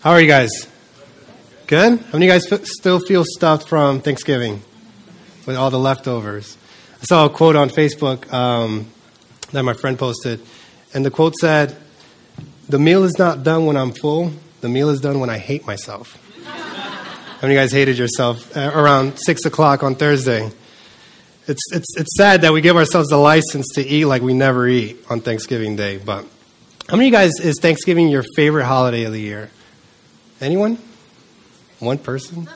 How are you guys? Good? How many of you guys still feel stuffed from Thanksgiving with all the leftovers? I saw a quote on Facebook um, that my friend posted, and the quote said, The meal is not done when I'm full, the meal is done when I hate myself. How many of you guys hated yourself uh, around 6 o'clock on Thursday? It's, it's, it's sad that we give ourselves the license to eat like we never eat on Thanksgiving Day, but how many of you guys is Thanksgiving your favorite holiday of the year? Anyone? One person?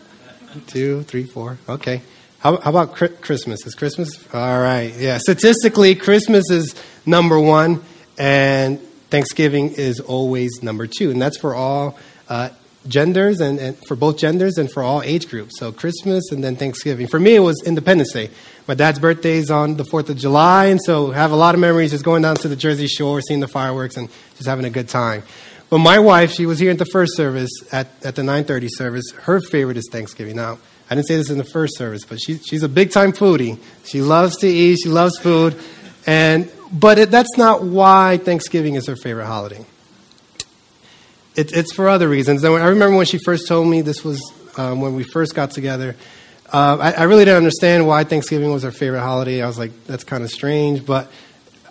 Two, three, four. Okay. How, how about Christmas? Is Christmas? All right. Yeah. Statistically, Christmas is number one, and Thanksgiving is always number two. And that's for all uh, genders and, and, for both genders and for all age groups. So Christmas and then Thanksgiving. For me, it was Independence Day. My dad's birthday is on the 4th of July, and so I have a lot of memories just going down to the Jersey Shore, seeing the fireworks, and just having a good time. But my wife, she was here at the first service, at, at the 9.30 service. Her favorite is Thanksgiving. Now, I didn't say this in the first service, but she, she's a big-time foodie. She loves to eat. She loves food. And, but it, that's not why Thanksgiving is her favorite holiday. It, it's for other reasons. I remember when she first told me this was um, when we first got together. Uh, I, I, really didn't understand why Thanksgiving was her favorite holiday. I was like, that's kind of strange. But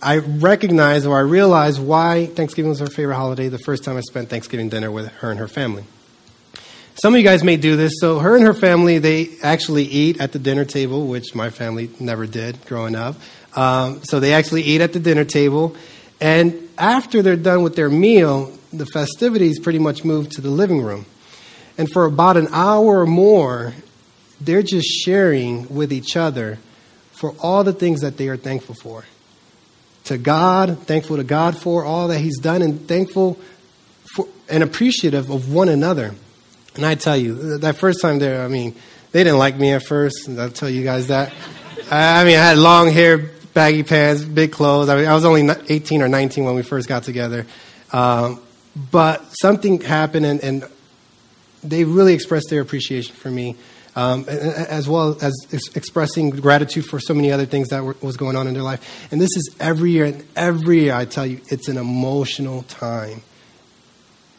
I recognized or I realized why Thanksgiving was her favorite holiday the first time I spent Thanksgiving dinner with her and her family. Some of you guys may do this. So, her and her family, they actually eat at the dinner table, which my family never did growing up. Um, so, they actually eat at the dinner table. And after they're done with their meal, the festivities pretty much moved to the living room. And for about an hour or more, they're just sharing with each other for all the things that they are thankful for to God, thankful to God for all that He's done, and thankful for, and appreciative of one another. And I tell you, that first time there, I mean, they didn't like me at first. I'll tell you guys that. I mean, I had long hair, baggy pants, big clothes. I, mean, I was only 18 or 19 when we first got together. Um, but something happened, and, and they really expressed their appreciation for me um, as well as expressing gratitude for so many other things that were, was going on in their life. And this is every year, and every year, I tell you, it's an emotional time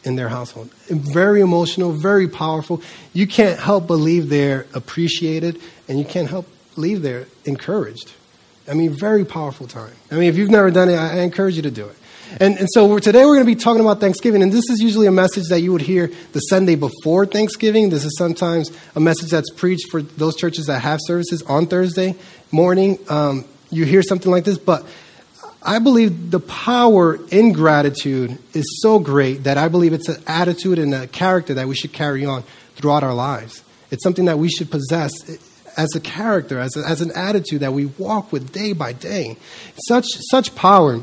in their household. Very emotional, very powerful. You can't help believe they're appreciated, and you can't help believe they're encouraged. I mean, very powerful time. I mean, if you've never done it, I encourage you to do it. And, and so we're, today we're going to be talking about Thanksgiving, and this is usually a message that you would hear the Sunday before Thanksgiving. This is sometimes a message that's preached for those churches that have services on Thursday morning. Um, you hear something like this, but I believe the power in gratitude is so great that I believe it's an attitude and a character that we should carry on throughout our lives. It's something that we should possess as a character, as, a, as an attitude that we walk with day by day. Such, such power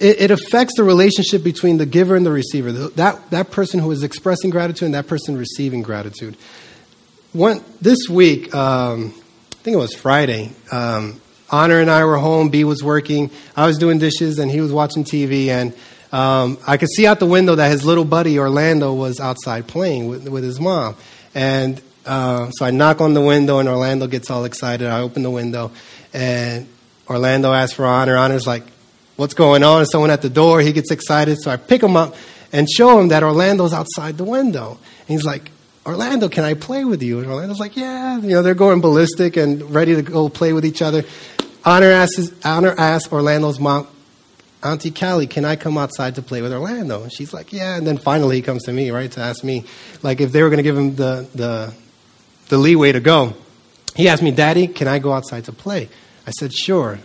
it, it, affects the relationship between the giver and the receiver. That, that person who is expressing gratitude and that person receiving gratitude. One, this week, um, I think it was Friday, um, Honor and I were home. B was working. I was doing dishes and he was watching TV. And um, I could see out the window that his little buddy Orlando was outside playing with, with his mom. And uh, so I knock on the window and Orlando gets all excited. I open the window and Orlando asks for Honor. Honor's like, what's going on. Someone at the door, he gets excited. So I pick him up and show him that Orlando's outside the window. And he's like, Orlando, can I play with you? And Orlando's like, yeah. You know, they're going ballistic and ready to go play with each other. Honor asks, Honor asks Orlando's mom, Auntie Callie, can I come outside to play with Orlando? And she's like, yeah. And then finally he comes to me, right, to ask me, like, if they were going to give him the, the, the leeway to go. He asked me, Daddy, can I go outside to play? I said, sure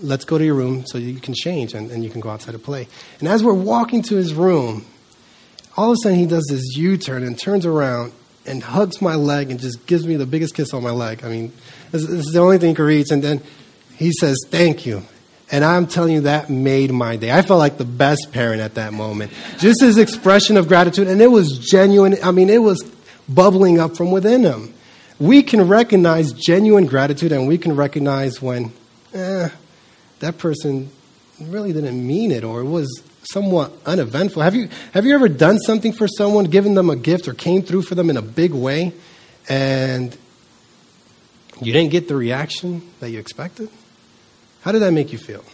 let's go to your room so you can change and, and you can go outside to play. And as we're walking to his room, all of a sudden he does this U turn and turns around and hugs my leg and just gives me the biggest kiss on my leg. I mean, this, this is the only thing he could reach. And then he says, Thank you. And I'm telling you, that made my day. I felt like the best parent at that moment. Just his expression of gratitude. And it was genuine. I mean, it was bubbling up from within him. We can recognize genuine gratitude and we can recognize when, eh, that person really didn't mean it or it was somewhat uneventful. Have you, have you ever done something for someone, given them a gift, or came through for them in a big way, and you didn't get the reaction that you expected? How did that make you feel?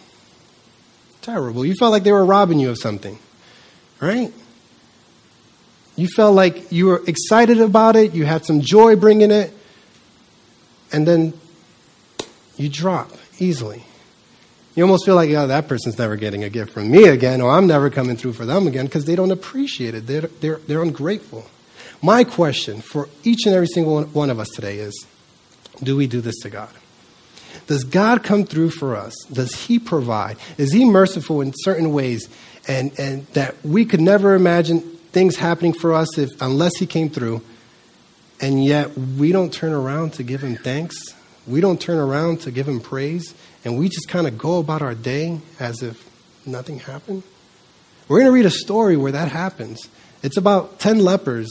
Terrible. You felt like they were robbing you of something, right? You felt like you were excited about it, you had some joy bringing it, and then you drop easily. You almost feel like, oh, that person's never getting a gift from me again, or I'm never coming through for them again because they don't appreciate it. They're, they're, they're ungrateful. My question for each and every single one of us today is do we do this to God? Does God come through for us? Does He provide? Is He merciful in certain ways and, and that we could never imagine things happening for us if, unless He came through? And yet we don't turn around to give Him thanks. We don't turn around to give Him praise. And we just kind of go about our day as if nothing happened. We're going to read a story where that happens. It's about 10 lepers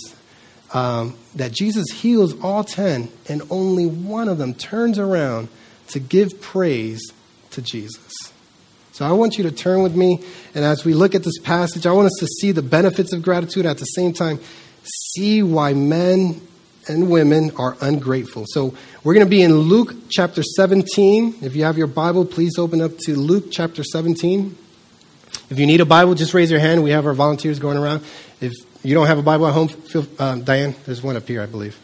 um, that Jesus heals all 10, and only one of them turns around to give praise to Jesus. So I want you to turn with me, and as we look at this passage, I want us to see the benefits of gratitude at the same time, see why men and women are ungrateful. So we're going to be in Luke chapter 17. If you have your Bible, please open up to Luke chapter 17. If you need a Bible, just raise your hand. We have our volunteers going around. If you don't have a Bible at home, feel, um, Diane, there's one up here, I believe.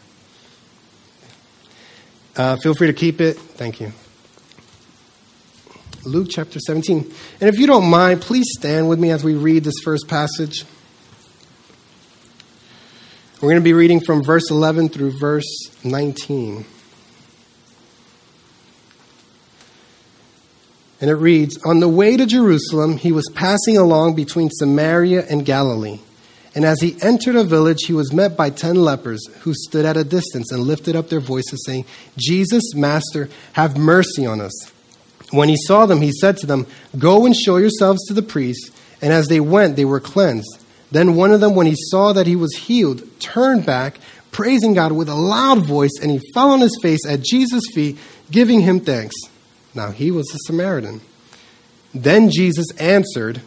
Uh, feel free to keep it. Thank you. Luke chapter 17. And if you don't mind, please stand with me as we read this first passage. We're going to be reading from verse 11 through verse 19. And it reads On the way to Jerusalem, he was passing along between Samaria and Galilee. And as he entered a village, he was met by ten lepers who stood at a distance and lifted up their voices, saying, Jesus, Master, have mercy on us. When he saw them, he said to them, Go and show yourselves to the priests. And as they went, they were cleansed. Then one of them, when he saw that he was healed, turned back, praising God with a loud voice, and he fell on his face at Jesus' feet, giving him thanks. Now he was a Samaritan. Then Jesus answered,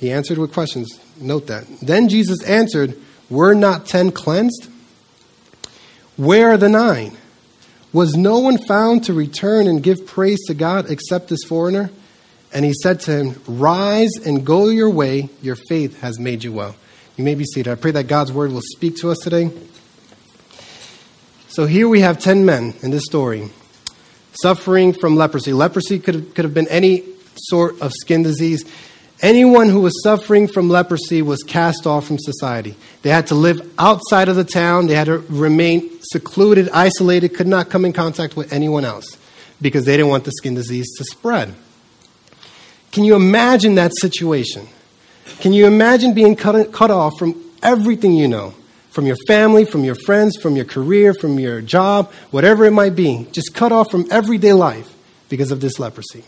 he answered with questions. Note that. Then Jesus answered, Were not ten cleansed? Where are the nine? Was no one found to return and give praise to God except this foreigner? And he said to him, Rise and go your way. Your faith has made you well. You may be seated. I pray that God's word will speak to us today. So here we have 10 men in this story suffering from leprosy. Leprosy could have, could have been any sort of skin disease. Anyone who was suffering from leprosy was cast off from society. They had to live outside of the town, they had to remain secluded, isolated, could not come in contact with anyone else because they didn't want the skin disease to spread. Can you imagine that situation? Can you imagine being cut, cut off from everything you know? From your family, from your friends, from your career, from your job, whatever it might be. Just cut off from everyday life because of this leprosy.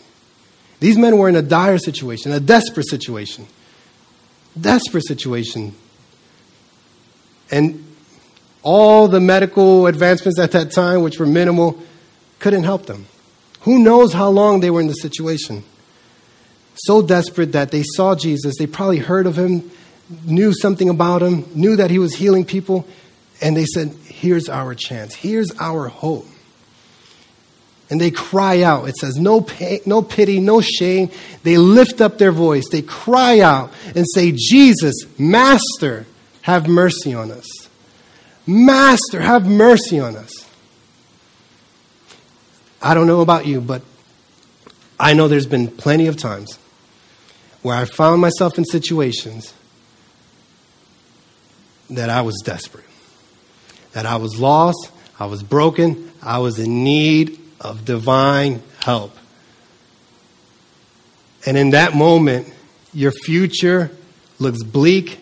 These men were in a dire situation, a desperate situation. Desperate situation. And all the medical advancements at that time, which were minimal, couldn't help them. Who knows how long they were in the situation? so desperate that they saw Jesus. They probably heard of him, knew something about him, knew that he was healing people, and they said, Here's our chance. Here's our hope. And they cry out. It says, no, pain, no pity, no shame. They lift up their voice. They cry out and say, Jesus, Master, have mercy on us. Master, have mercy on us. I don't know about you, but I know there's been plenty of times where I found myself in situations that I was desperate, that I was lost, I was broken, I was in need of divine help. And in that moment, your future looks bleak.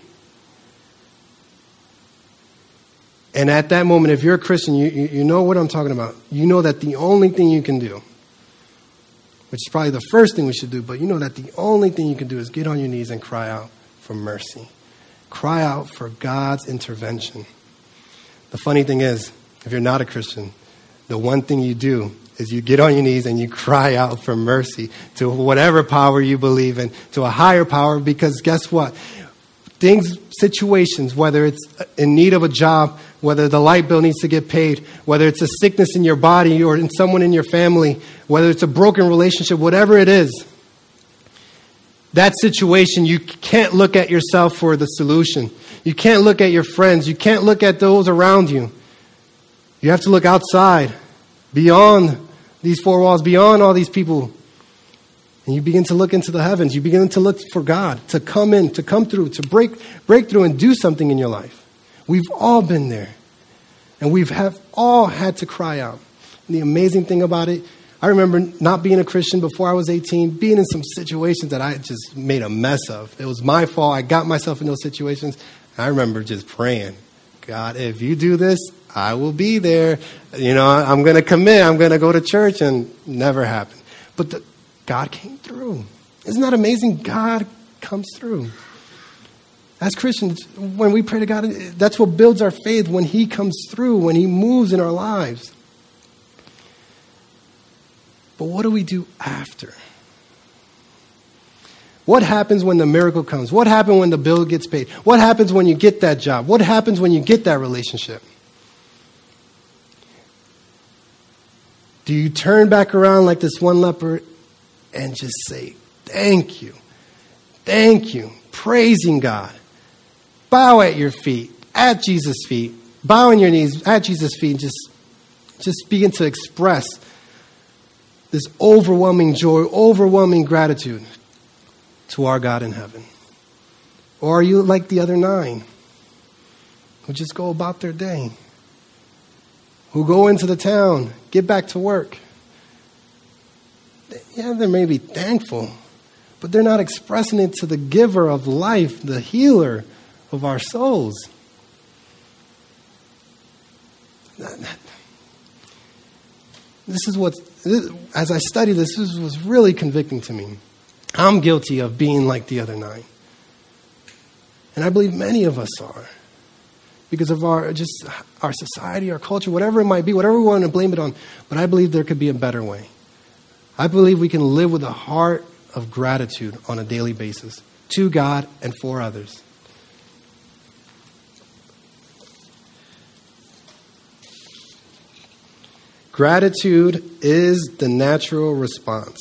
And at that moment, if you're a Christian, you, you, know what I'm talking about. You know that the only thing you can do which is probably the first thing we should do, but you know that the only thing you can do is get on your knees and cry out for mercy. Cry out for God's intervention. The funny thing is, if you're not a Christian, the one thing you do is you get on your knees and you cry out for mercy to whatever power you believe in, to a higher power, because guess what? Things, situations, whether it's in need of a job, whether the light bill needs to get paid, whether it's a sickness in your body or in someone in your family, whether it's a broken relationship, whatever it is, that situation, you can't look at yourself for the solution. You can't look at your friends. You can't look at those around you. You have to look outside, beyond these four walls, beyond all these people. And you begin to look into the heavens. You begin to look for God to come in, to come through, to break, break through and do something in your life. We've all been there. And we've have all had to cry out. And the amazing thing about it, I remember not being a Christian before I was 18, being in some situations that I just made a mess of. It was my fault. I got myself in those situations. I remember just praying, God, if you do this, I will be there. You know, I'm going to commit. I'm going to go to church, and never happened. But the, God came through. Isn't that amazing? God comes through. As Christians, when we pray to God, that's what builds our faith when He comes through, when He moves in our lives. But what do we do after? What happens when the miracle comes? What happens when the bill gets paid? What happens when you get that job? What happens when you get that relationship? Do you turn back around like this one leper and just say, Thank you, thank you, praising God? Bow at your feet, at Jesus' feet, bow on your knees at Jesus' feet, and just, just begin to express this overwhelming joy, overwhelming gratitude to our God in heaven? Or are you like the other nine who just go about their day? Who go into the town, get back to work? Yeah, they may be thankful, but they're not expressing it to the giver of life, the healer of our souls. This is what, as I studied this, this was really convicting to me. I'm guilty of being like the other nine. And I believe many of us are. Because of our just our society, our culture, whatever it might be, whatever we want to blame it on. But I believe there could be a better way. I believe we can live with a heart of gratitude on a daily basis to God and for others. Gratitude is the natural response.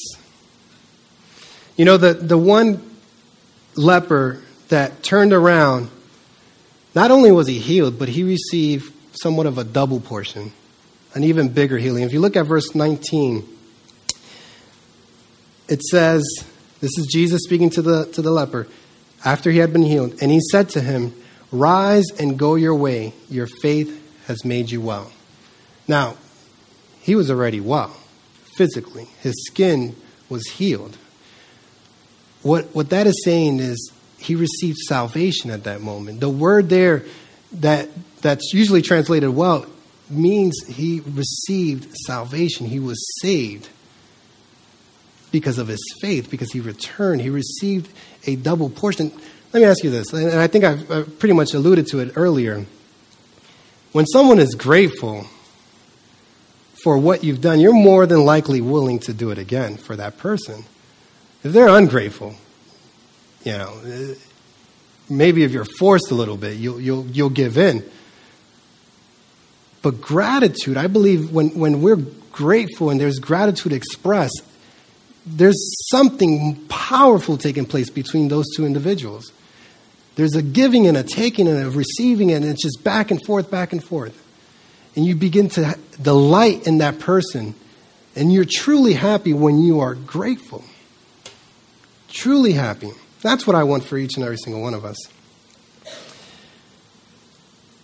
You know, the, the one leper that turned around, not only was he healed, but he received somewhat of a double portion, an even bigger healing. If you look at verse 19, it says, This is Jesus speaking to the, to the leper after he had been healed. And he said to him, Rise and go your way. Your faith has made you well. Now, he was already well physically, his skin was healed. What, what that is saying is he received salvation at that moment. The word there that, that's usually translated well means he received salvation. He was saved because of his faith, because he returned. He received a double portion. Let me ask you this, and I think I've pretty much alluded to it earlier. When someone is grateful for what you've done, you're more than likely willing to do it again for that person. If they're ungrateful, you know, maybe if you're forced a little bit, you'll, you'll, you'll give in. But gratitude, I believe when, when we're grateful and there's gratitude expressed, there's something powerful taking place between those two individuals. There's a giving and a taking and a receiving, and it's just back and forth, back and forth. And you begin to delight in that person. And you're truly happy when you are grateful. Truly happy. That's what I want for each and every single one of us.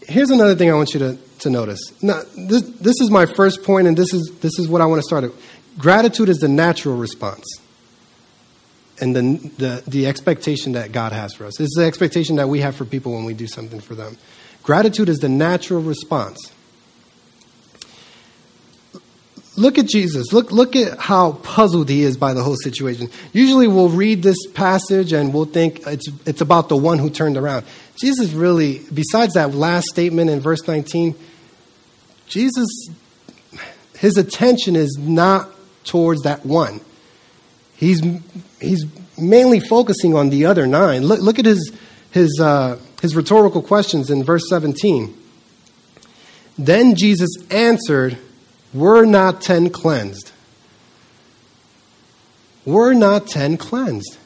Here's another thing I want you to, to notice. Now, this, this is my first point, and this is, this is what I want to start with. Gratitude is the natural response and the, the, the expectation that God has for us. This is the expectation that we have for people when we do something for them. Gratitude is the natural response look at Jesus. Look, look at how puzzled he is by the whole situation. Usually we'll read this passage and we'll think it's, it's about the one who turned around. Jesus really, besides that last statement in verse 19, Jesus, his attention is not towards that one. He's, he's mainly focusing on the other nine. Look, look at his, his, uh, his rhetorical questions in verse 17. Then Jesus answered, Were not ten cleansed? Were not ten cleansed?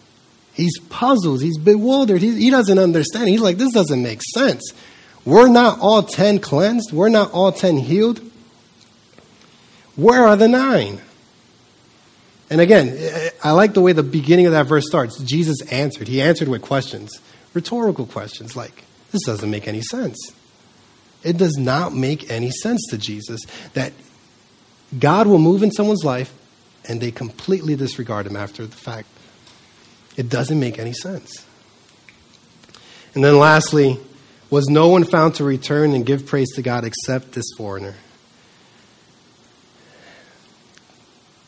He's puzzled. He's bewildered. He, he doesn't understand. He's like, This doesn't make sense. We're not all ten cleansed. We're not all ten healed. Where are the nine? And again, I like the way the beginning of that verse starts. Jesus answered. He answered with questions, rhetorical questions like, This doesn't make any sense. It does not make any sense to Jesus that God will move in someone's life and they completely disregard him after the fact. It doesn't make any sense. And then lastly, was no one found to return and give praise to God except this foreigner?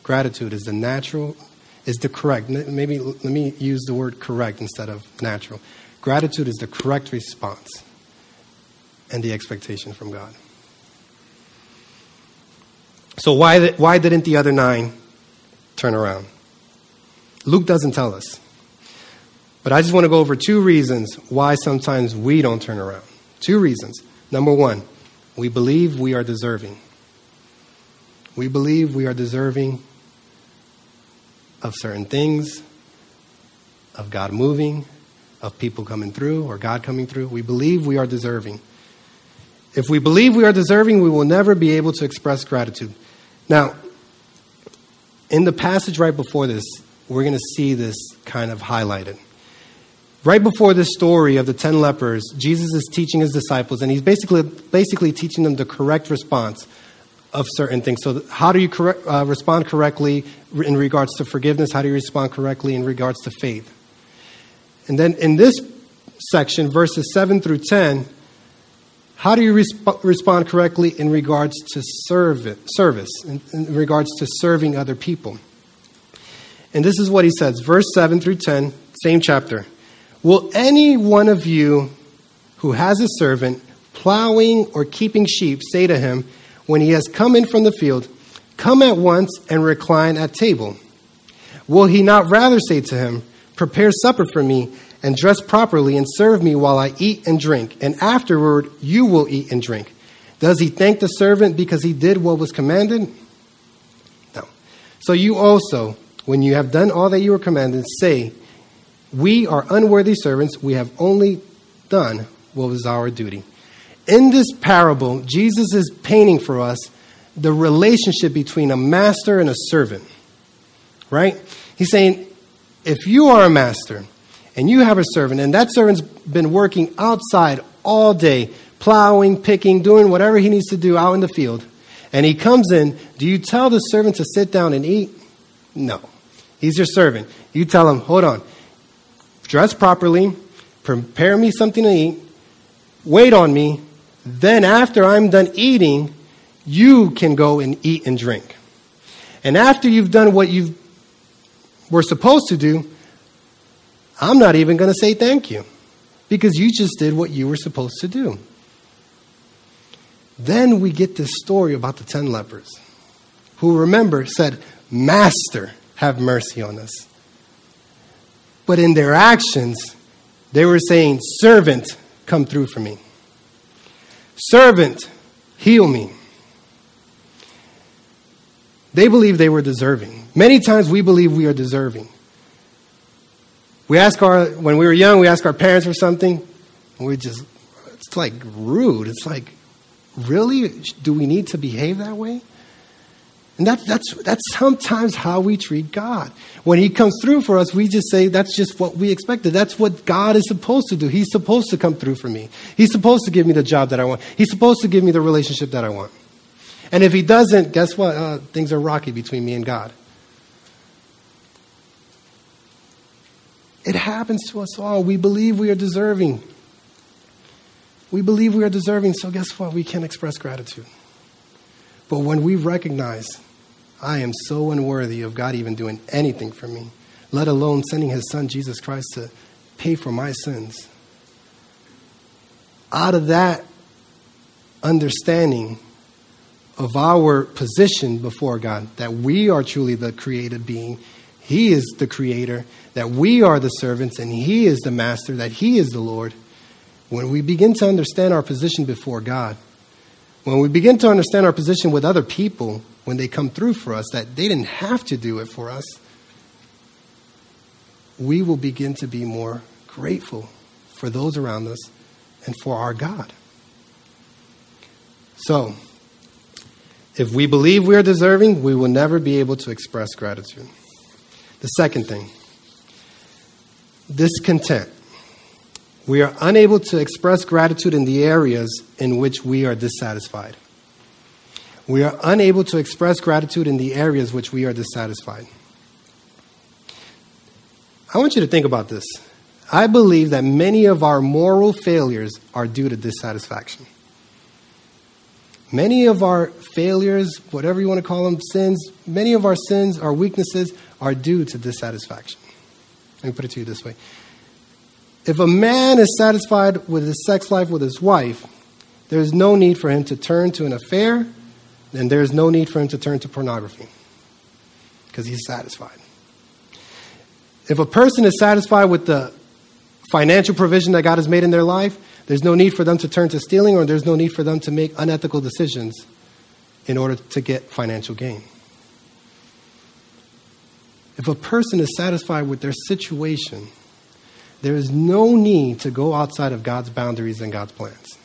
Gratitude is the natural, is the correct, maybe let me use the word correct instead of natural. Gratitude is the correct response and the expectation from God. So, why, why didn't the other nine turn around? Luke doesn't tell us. But I just want to go over two reasons why sometimes we don't turn around. Two reasons. Number one, we believe we are deserving. We believe we are deserving of certain things, of God moving, of people coming through, or God coming through. We believe we are deserving. If we believe we are deserving, we will never be able to express gratitude. Now, in the passage right before this, we're going to see this kind of highlighted. Right before this story of the 10 lepers, Jesus is teaching his disciples, and he's basically, basically teaching them the correct response of certain things. So, how do you correct, uh, respond correctly in regards to forgiveness? How do you respond correctly in regards to faith? And then in this section, verses 7 through 10, how do you resp- respond correctly in regards to service, in, in regards to serving other people? And this is what he says, verse 7 through 10, same chapter. Will any one of you who has a servant plowing or keeping sheep say to him, when he has come in from the field, Come at once and recline at table? Will he not rather say to him, Prepare supper for me and dress properly and serve me while I eat and drink, and afterward you will eat and drink. Does he thank the servant because he did what was commanded? No. So you also, when you have done all that you were commanded, say, We are unworthy servants, we have only done what was our duty. In this parable, Jesus is painting for us the relationship between a master and a servant. Right? He's saying, if you are a master and you have a servant, and that servant's been working outside all day, plowing, picking, doing whatever he needs to do out in the field, and he comes in, do you tell the servant to sit down and eat? No. He's your servant. You tell him, hold on, dress properly, prepare me something to eat, wait on me, then after I'm done eating, you can go and eat and drink. And after you've done what you were supposed to do, I'm not even going to say thank you because you just did what you were supposed to do. Then we get this story about the 10 lepers who, remember, said, Master, have mercy on us. But in their actions, they were saying, Servant, come through for me. Servant, heal me. They believe they were deserving. Many times we believe we are deserving. We ask our, when we were young, we ask our parents for something, and we just, it's like rude. It's like, really? Do we need to behave that way? And that, that's, that's sometimes how we treat God. When He comes through for us, we just say, that's just what we expected. That's what God is supposed to do. He's supposed to come through for me. He's supposed to give me the job that I want. He's supposed to give me the relationship that I want. And if He doesn't, guess what? Uh, things are rocky between me and God. It happens to us all. We believe we are deserving. We believe we are deserving, so guess what? We can't express gratitude. But when we recognize I am so unworthy of God even doing anything for me, let alone sending his son Jesus Christ to pay for my sins, out of that understanding of our position before God, that we are truly the created being, He is the creator, that we are the servants, and He is the master, that He is the Lord. When we begin to understand our position before God, When we begin to understand our position with other people when they come through for us, that they didn't have to do it for us, we will begin to be more grateful for those around us and for our God. So, if we believe we are deserving, we will never be able to express gratitude. The second thing, discontent. We are unable to express gratitude in the areas in which we are dissatisfied. We are unable to express gratitude in the areas which we are dissatisfied. I want you to think about this. I believe that many of our moral failures are due to dissatisfaction. Many of our failures, whatever you want to call them, sins, many of our sins, our weaknesses, are due to dissatisfaction. Let me put it to you this way. If a man is satisfied with his sex life with his wife, there is no need for him to turn to an affair, and there is no need for him to turn to pornography because he's satisfied. If a person is satisfied with the financial provision that God has made in their life, there's no need for them to turn to stealing or there's no need for them to make unethical decisions in order to get financial gain. If a person is satisfied with their situation, there is no need to go outside of God's boundaries and God's plans.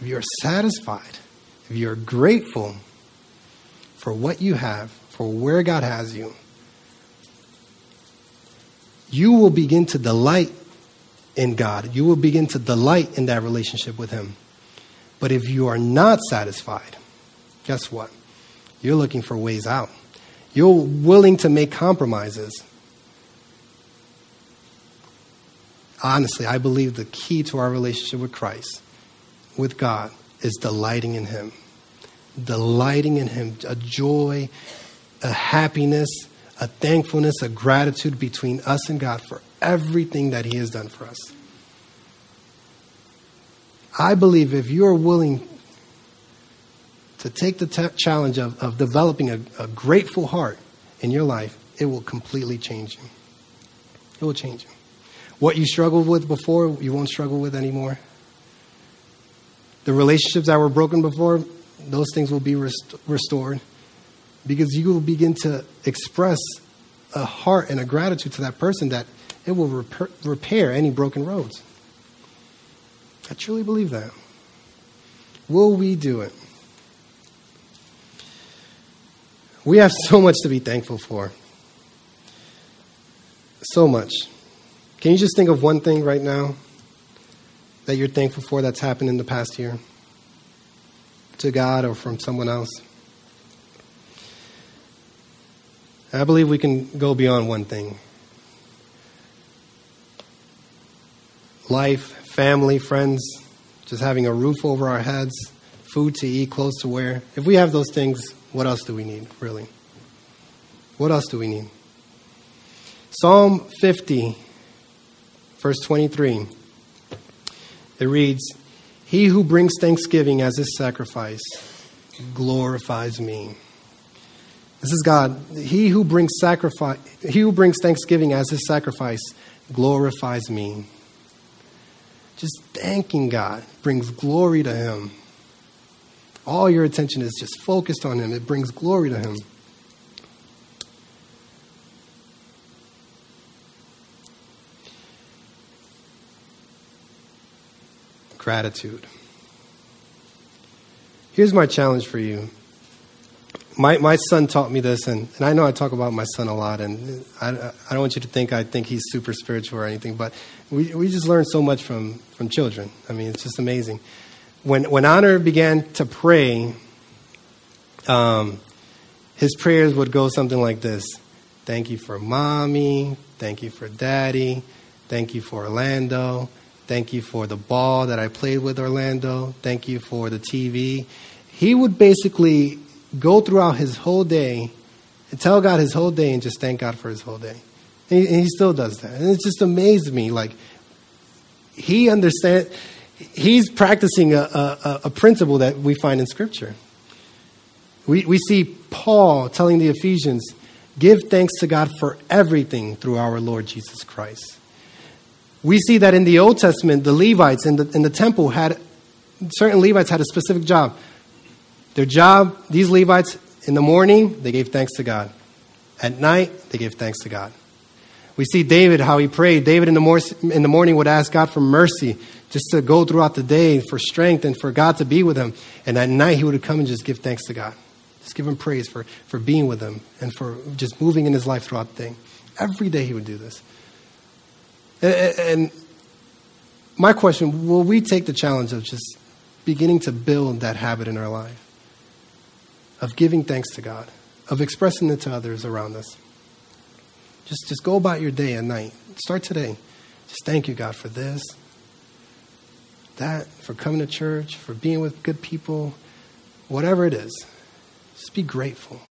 If you are satisfied, if you are grateful for what you have, for where God has you, you will begin to delight in God. You will begin to delight in that relationship with Him. But if you are not satisfied, guess what? You're looking for ways out. You're willing to make compromises. Honestly, I believe the key to our relationship with Christ, with God, is delighting in Him. Delighting in Him, a joy, a happiness, a thankfulness, a gratitude between us and God for everything that He has done for us. I believe if you are willing to take the t- challenge of, of developing a, a grateful heart in your life, it will completely change you. It will change you. What you struggled with before, you won't struggle with anymore. The relationships that were broken before, those things will be rest- restored because you will begin to express a heart and a gratitude to that person that it will repair, repair any broken roads. I truly believe that. Will we do it? We have so much to be thankful for. So much. Can you just think of one thing right now that you're thankful for that's happened in the past year? To God or from someone else? I believe we can go beyond one thing life, family, friends, just having a roof over our heads, food to eat, clothes to wear. If we have those things, what else do we need, really? What else do we need? Psalm 50, verse 23. It reads, He who brings thanksgiving as his sacrifice glorifies me. This is God. He who brings sacrifice, he who brings thanksgiving as his sacrifice glorifies me. Just thanking God brings glory to him all your attention is just focused on Him, it brings glory to Him. Gratitude. Here's my challenge for you. My, my son taught me this, and, and I know I talk about my son a lot, and I, I don't want you to think I think he's super spiritual or anything, but we, we just learn so much from, from children. I mean, it's just amazing when, when Honor began to pray, um, his prayers would go something like this Thank you for mommy. Thank you for daddy. Thank you for Orlando. Thank you for the ball that I played with Orlando. Thank you for the TV. He would basically go throughout his whole day and tell God his whole day and just thank God for his whole day. And he, and he still does that. And it just amazed me. Like, he understands he's practicing a, a, a, principle that we find in Scripture. We, we see Paul telling the Ephesians, give thanks to God for everything through our Lord Jesus Christ. We see that in the Old Testament, the Levites in the, in the temple had, certain Levites had a specific job. Their job, these Levites, in the morning, they gave thanks to God. At night, they gave thanks to God. We see David, how he prayed. David in the, mor- in the morning would ask God for mercy, just to go throughout the day for strength and for God to be with him. And at night, he would come and just give thanks to God. Just give him praise for, for being with him and for just moving in his life throughout the day. Every day he would do this. And, and my question will we take the challenge of just beginning to build that habit in our life? Of giving thanks to God, of expressing it to others around us. Just, just go about your day and night. Start today. Just thank you, God, for this, that, for coming to church, for being with good people, whatever it is. Just be grateful.